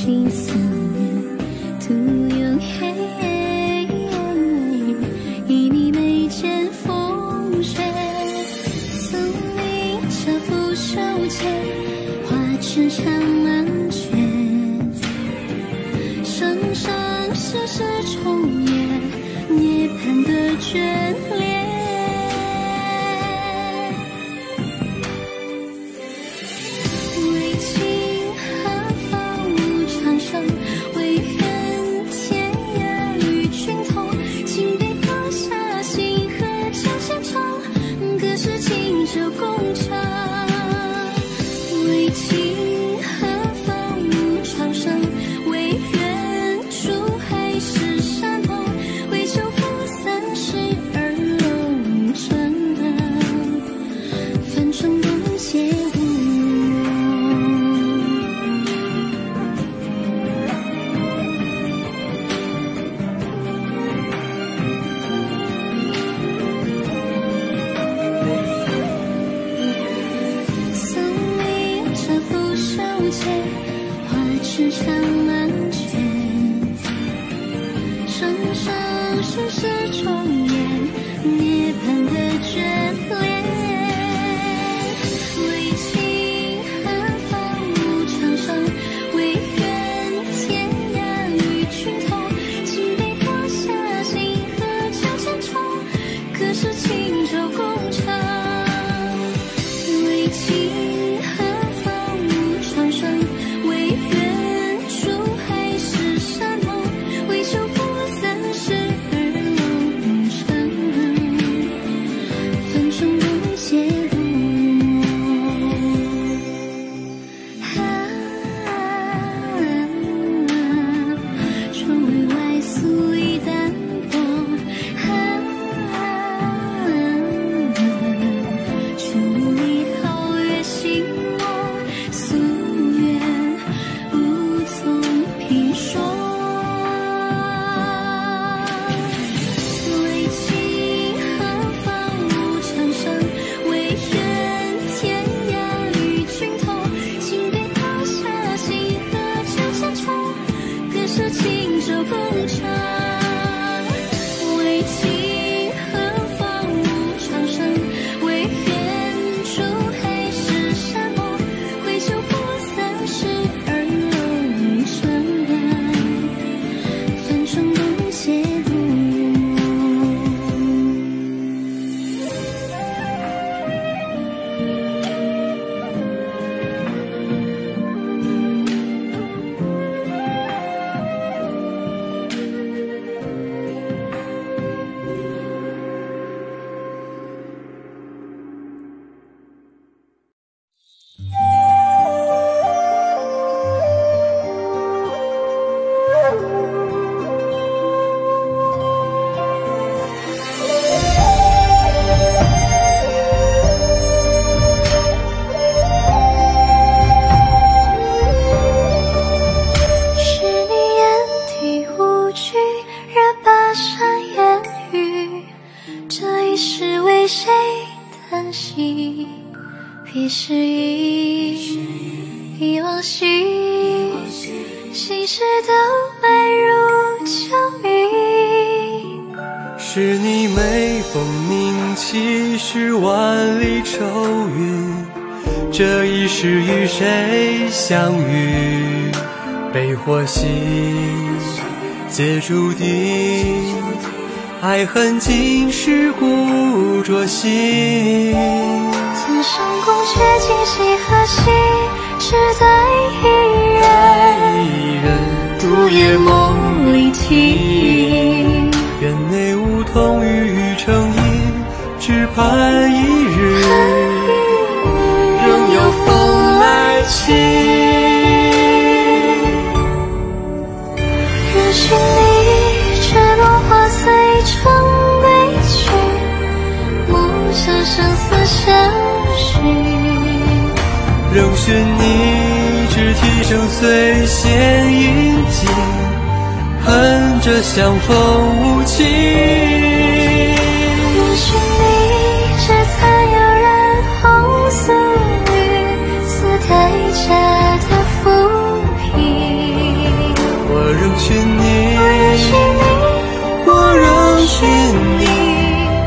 倾思念，徒有黑夜，一缕眉间风雪，送你恰拂袖间，化枝向南卷，生生世世重演涅槃的眷恋。手共牵。是愁是你眉峰凝起时万里愁云这一世与谁相遇？悲或喜皆注定爱恨尽是故酌心。自上宫阙今夕何夕只待一人一人独夜梦里听风雨成衣只盼一日仍有风来起愿许你一落花随春归去暮向生死相许仍寻你一池天上随饮尽这相逢无期。也寻你这残阳染红素绿，似代价的浮萍。我仍寻你，我仍寻你，我仍寻你。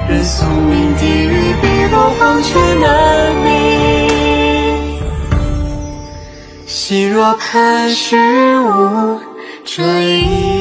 任宿命低语，碧落黄泉难觅。心若磐石无，这一。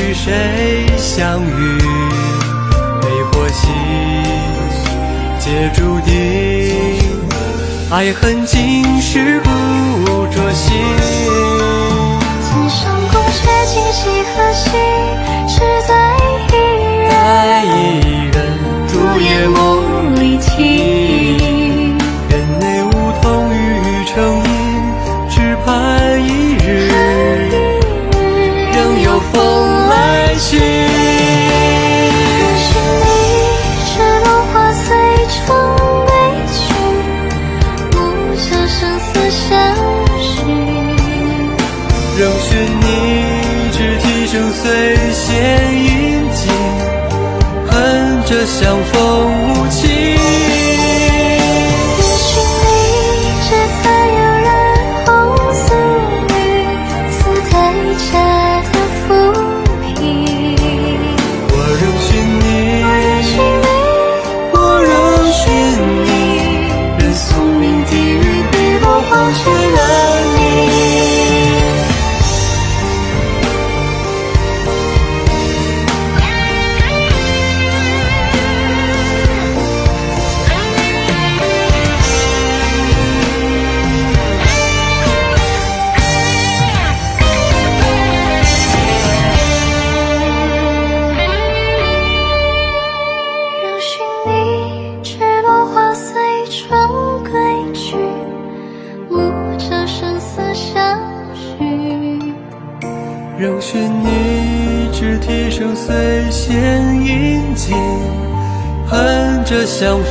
与谁相遇？悲或喜，皆注定。爱恨尽是不着心。今生宫阙，今夕何夕？只在一人，独夜梦相许。仍寻你，只啼声随弦音尽，恨这相逢无期。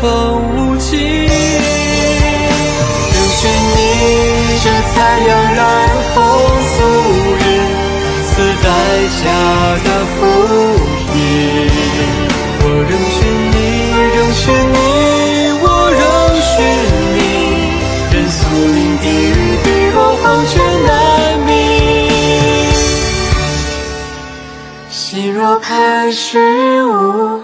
风无情，仍寻你这残阳染红素云，似代价的浮萍。我仍寻你，仍寻你，我仍寻你，任宿命地狱，碧落黄泉难觅。心若磐石无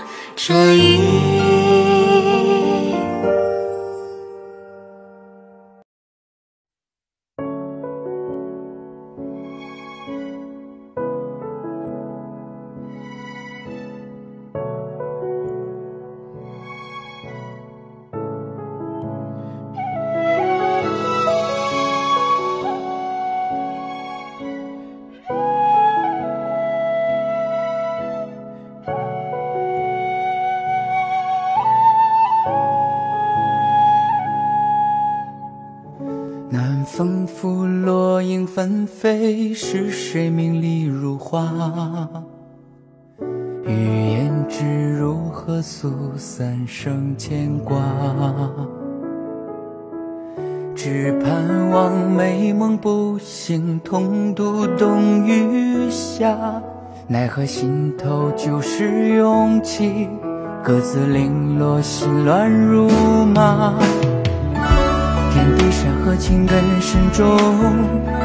纷飞，是谁名利如画？欲言之如何诉三生牵挂？只盼望美梦不醒，同度冬与夏。奈何心头旧时勇气，各自零落，心乱如麻。山河情根深重，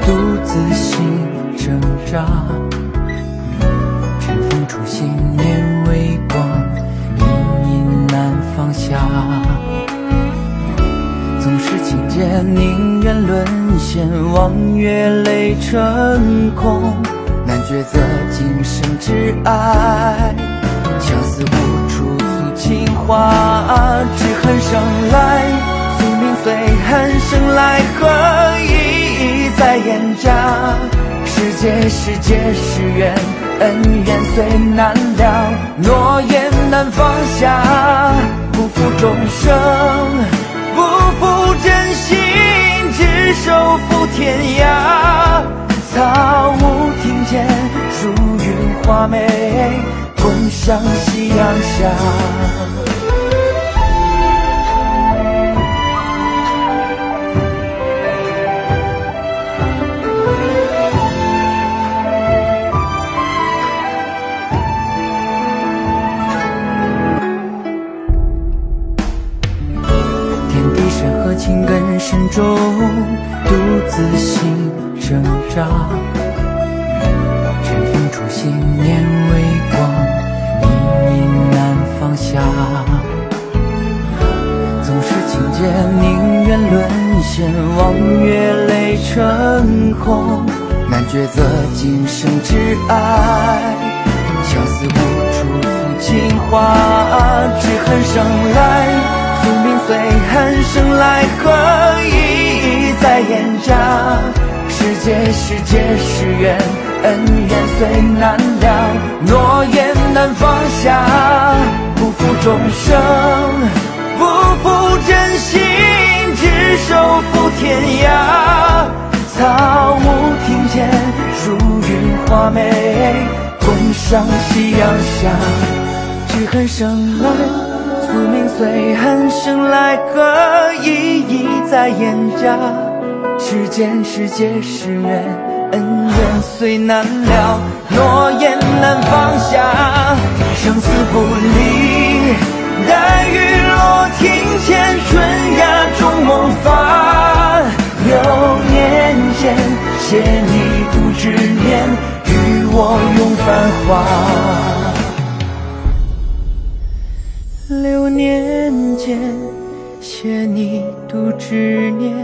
独自心挣扎。晨风初心念微光，隐隐难放下。总是情劫宁愿沦陷，望月泪成空，难抉择今生挚爱，相思无处诉情话，只恨生来。随恨生来，何意义在眼家？世界是劫是缘，恩怨最难了，诺言难放下。不负众生，不负真心，只手赴天涯。草木庭前，如云画眉，共享夕阳下。挣扎。春风初醒，念微光，你已难放下。总是情节宁愿沦陷，望月泪成空，难抉择今生挚爱，相思无处诉情话，只恨生来。宿命随寒生来，何意义在言家？世界是劫是缘，恩怨虽难了，诺言难放下。不负众生，不负真心，只手赴天涯。草木庭前，树云花美，共赏夕阳下。只恨生来。宿命随寒生来，何意义在言家？世间是劫是缘，恩怨虽难了，诺言难放下。生死不离，待雨落庭前，春芽中梦发。流年间，携你度执念，与我拥繁华。流年间，携你度执念，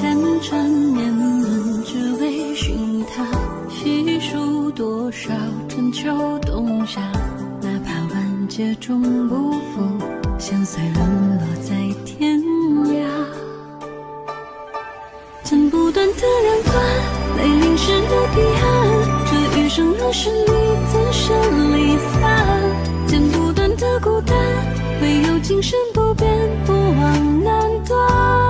千转年轮只为寻他，细数多少春秋冬夏，哪怕万劫终不复，相随沦落在天涯。剪不断的两段，泪淋湿了彼岸，这余生若是你。生离散，剪不断的孤单，唯有今生不变，不忘难断。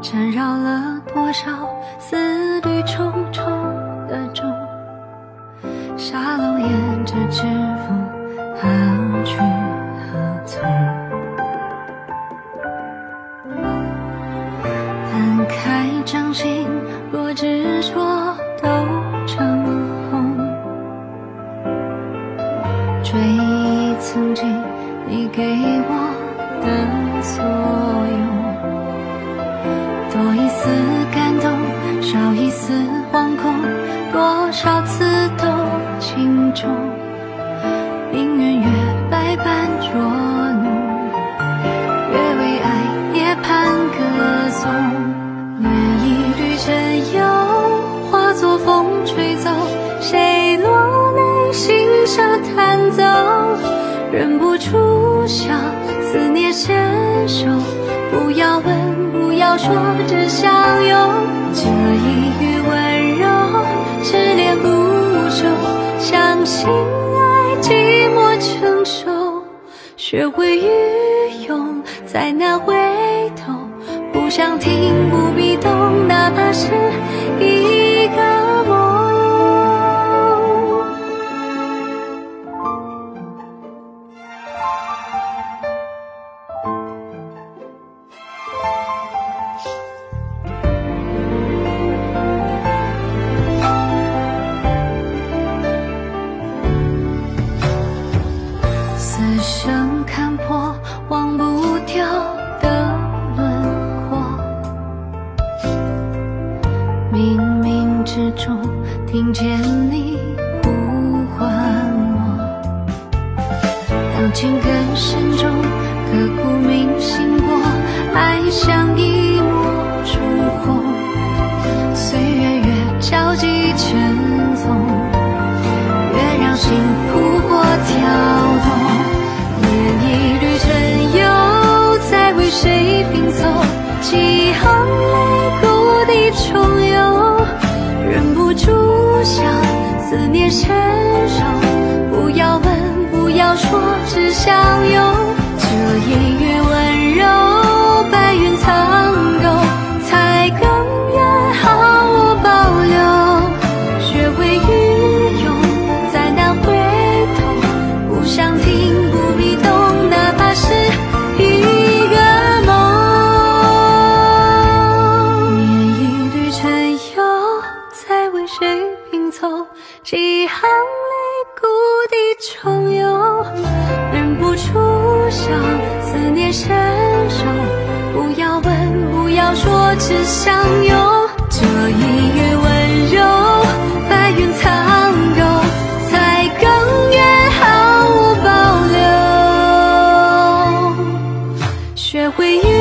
缠绕了多少思虑重重的钟，沙漏沿着指缝而去。说，着相拥。这一缕温柔，执念不休，相信爱寂寞承受，学会愚勇，再难回头。不想听，不必懂，情根深重，刻骨铭心过，爱像一抹烛红。岁月越交集尘封。越让心扑火跳动，念一缕尘忧，再为谁拼凑？几行泪，故地重游，忍不住想思念牵手。不要问，不要说，只想拥。回忆